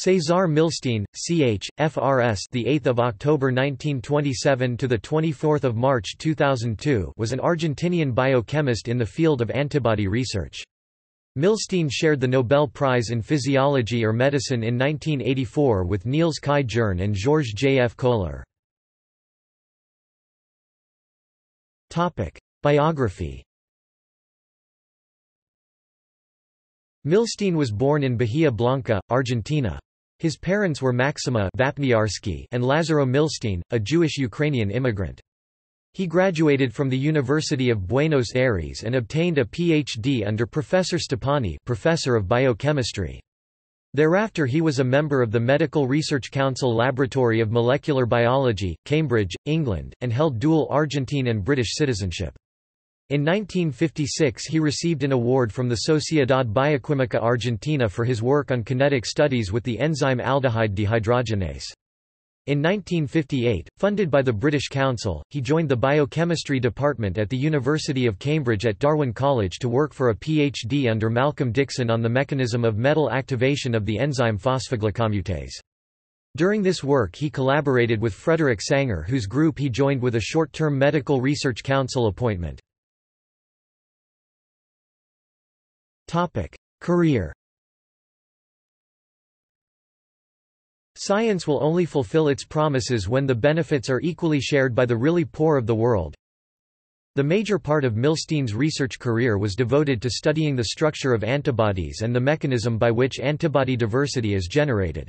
César Milstein, Ch. FRS, the 8th of October 1927 to the 24th of March 2002, was an Argentinian biochemist in the field of antibody research. Milstein shared the Nobel Prize in Physiology or Medicine in 1984 with Niels Kaj Jerne and Georges J. F. Köhler. Biography Milstein was born in Bahia Blanca, Argentina. His parents were Maxima and Lazaro Milstein, a Jewish Ukrainian immigrant. He graduated from the University of Buenos Aires and obtained a PhD under Professor Stoppani professor of biochemistry. Thereafter he was a member of the Medical Research Council Laboratory of Molecular Biology, Cambridge, England, and held dual Argentine and British citizenship. In 1956 he received an award from the Sociedad Bioquímica Argentina for his work on kinetic studies with the enzyme aldehyde dehydrogenase. In 1958, funded by the British Council, he joined the biochemistry department at the University of Cambridge at Darwin College to work for a PhD under Malcolm Dixon on the mechanism of metal activation of the enzyme phosphoglucomutase. During this work he collaborated with Frederick Sanger whose group he joined with a short-term Medical Research Council appointment. Career Science will only fulfill its promises when the benefits are equally shared by the really poor of the world. The major part of Milstein's research career was devoted to studying the structure of antibodies and the mechanism by which antibody diversity is generated.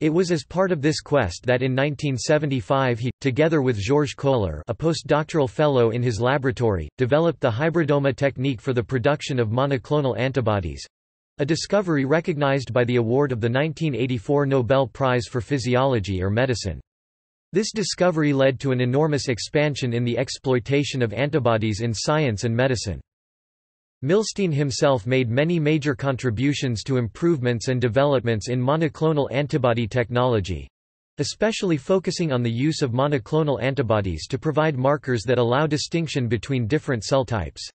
It was as part of this quest that in 1975 he, together with Georges Köhler a postdoctoral fellow in his laboratory, developed the hybridoma technique for the production of monoclonal antibodies—a discovery recognized by the award of the 1984 Nobel Prize for Physiology or Medicine. This discovery led to an enormous expansion in the exploitation of antibodies in science and medicine. Milstein himself made many major contributions to improvements and developments in monoclonal antibody technology, especially focusing on the use of monoclonal antibodies to provide markers that allow distinction between different cell types.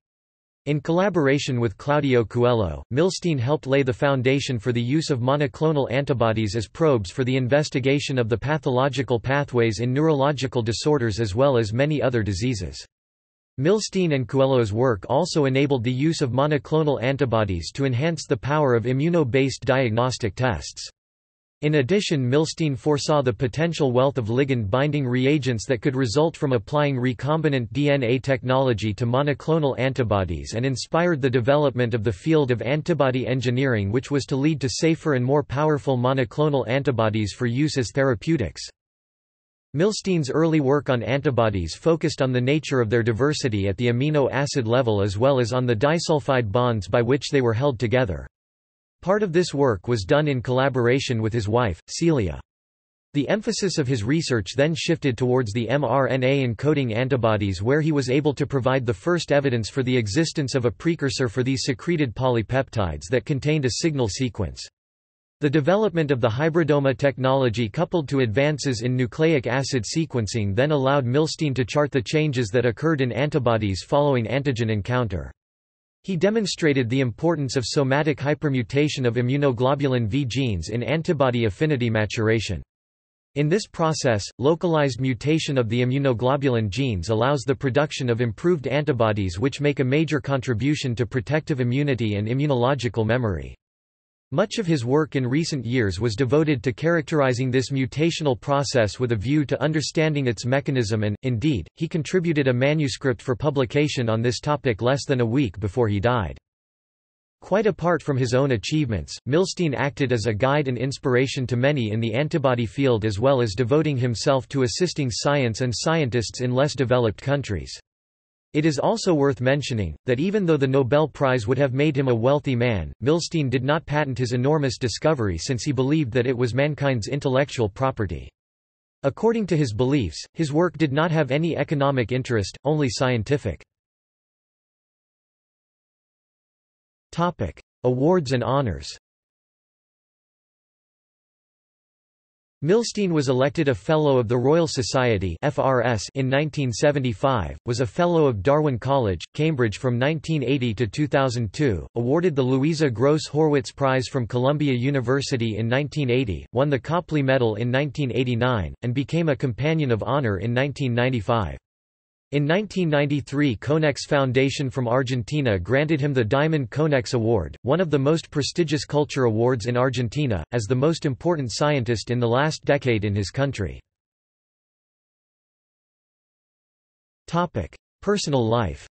In collaboration with Claudio Cuello, Milstein helped lay the foundation for the use of monoclonal antibodies as probes for the investigation of the pathological pathways in neurological disorders as well as many other diseases. Milstein and Cuello's work also enabled the use of monoclonal antibodies to enhance the power of immuno-based diagnostic tests. In addition Milstein foresaw the potential wealth of ligand-binding reagents that could result from applying recombinant DNA technology to monoclonal antibodies and inspired the development of the field of antibody engineering which was to lead to safer and more powerful monoclonal antibodies for use as therapeutics. Milstein's early work on antibodies focused on the nature of their diversity at the amino acid level as well as on the disulfide bonds by which they were held together. Part of this work was done in collaboration with his wife, Celia. The emphasis of his research then shifted towards the mRNA encoding antibodies where he was able to provide the first evidence for the existence of a precursor for these secreted polypeptides that contained a signal sequence. The development of the hybridoma technology coupled to advances in nucleic acid sequencing then allowed Milstein to chart the changes that occurred in antibodies following antigen encounter. He demonstrated the importance of somatic hypermutation of immunoglobulin V genes in antibody affinity maturation. In this process, localized mutation of the immunoglobulin genes allows the production of improved antibodies which make a major contribution to protective immunity and immunological memory. Much of his work in recent years was devoted to characterizing this mutational process with a view to understanding its mechanism and, indeed, he contributed a manuscript for publication on this topic less than a week before he died. Quite apart from his own achievements, Milstein acted as a guide and inspiration to many in the antibody field as well as devoting himself to assisting science and scientists in less developed countries. It is also worth mentioning, that even though the Nobel Prize would have made him a wealthy man, Milstein did not patent his enormous discovery since he believed that it was mankind's intellectual property. According to his beliefs, his work did not have any economic interest, only scientific. Awards and honors Milstein was elected a Fellow of the Royal Society in 1975, was a Fellow of Darwin College, Cambridge from 1980 to 2002, awarded the Louisa Gross Horwitz Prize from Columbia University in 1980, won the Copley Medal in 1989, and became a Companion of Honor in 1995. In 1993 Konex Foundation from Argentina granted him the Diamond Konex Award, one of the most prestigious culture awards in Argentina, as the most important scientist in the last decade in his country. Personal life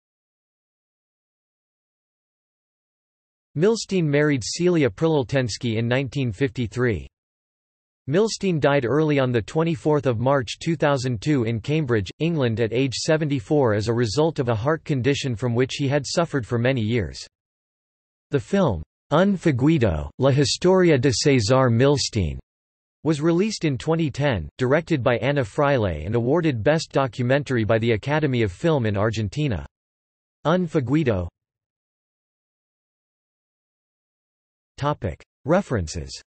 Milstein married Celia Prilleltensky in 1953. Milstein died early on 24 March 2002 in Cambridge, England at age 74 as a result of a heart condition from which he had suffered for many years. The film, Un Fueguito, La Historia de César Milstein, was released in 2010, directed by Ana Fraile and awarded Best Documentary by the Academy of Film in Argentina. Un Fueguito References